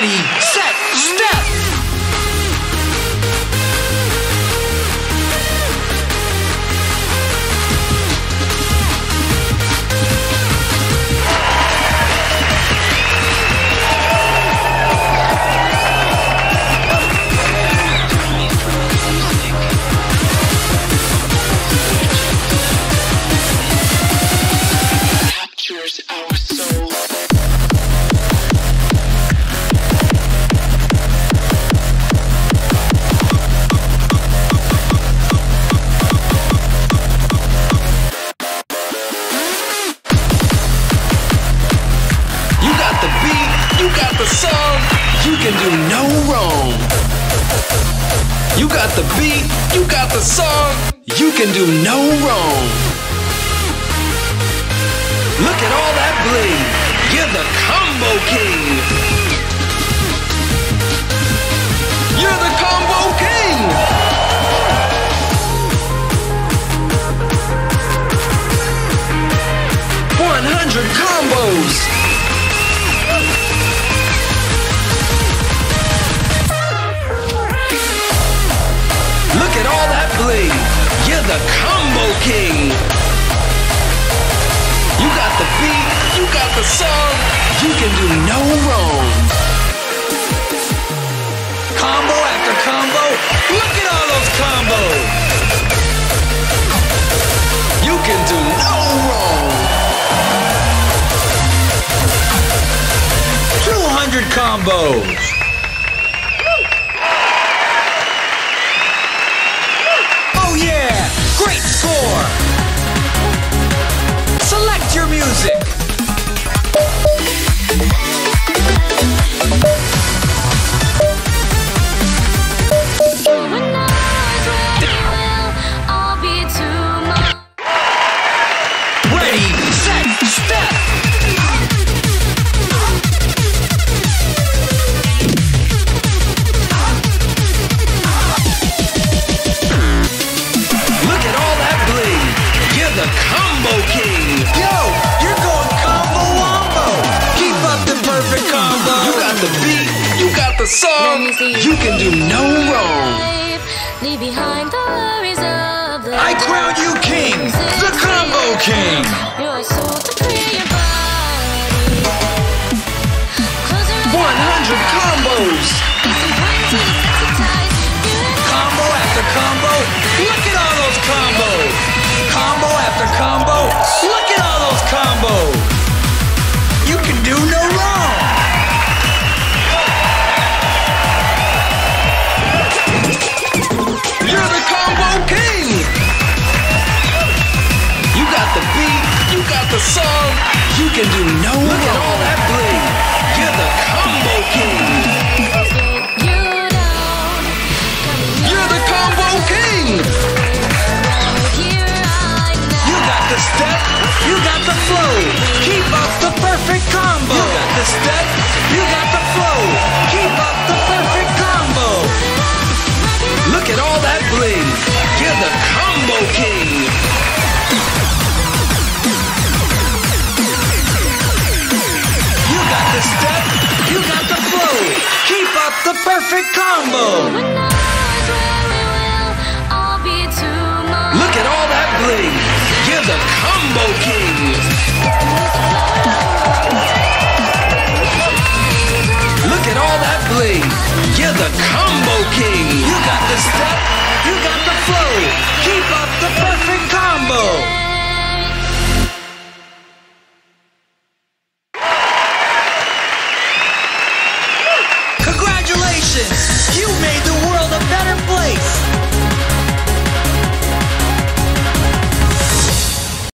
Ready, set, step! You got the song, you can do no wrong. You got the beat, you got the song, you can do no wrong. Look at all that bling, you're the combo king. King! You got the beat, you got the song, you can do no wrong! Combo after combo, look at all those combos! You can do no wrong! 200 combos! Song, you can do no wrong! Leave behind the worries of the I crown you king, the combo king! Your soul to can do no! Look at all that bling! You're the combo king! You're the combo king! You got the step, you got the flow. Keep up the perfect combo. You got the step, you got the flow. Keep up the perfect combo. Look at all that bling. You're the combo king. You